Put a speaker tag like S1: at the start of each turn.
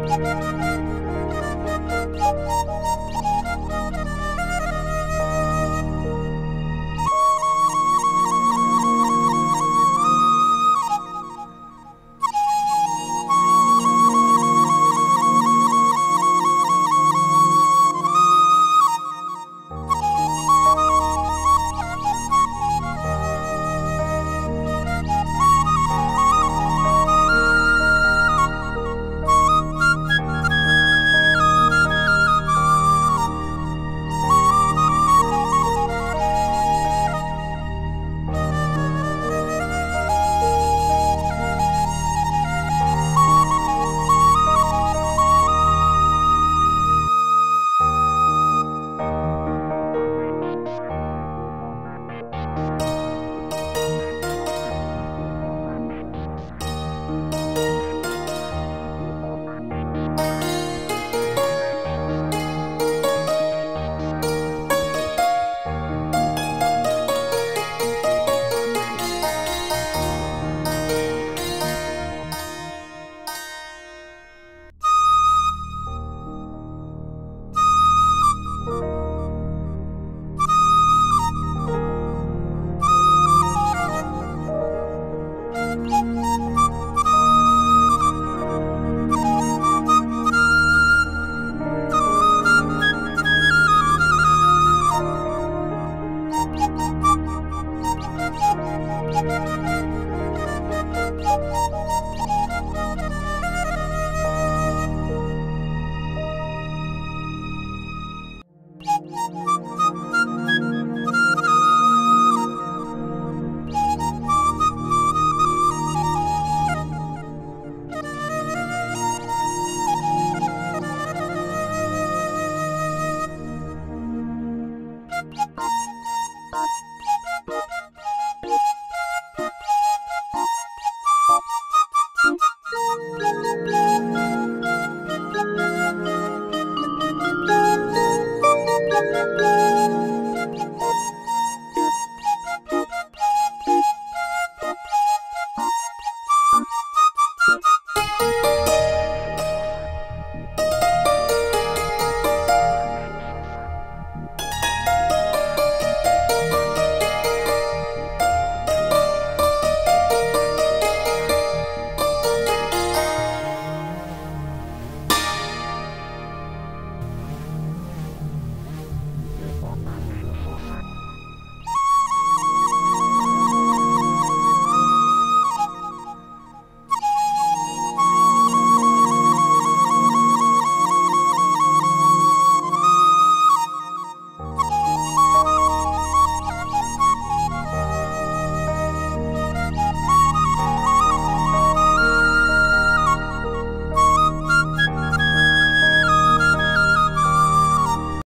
S1: Bye.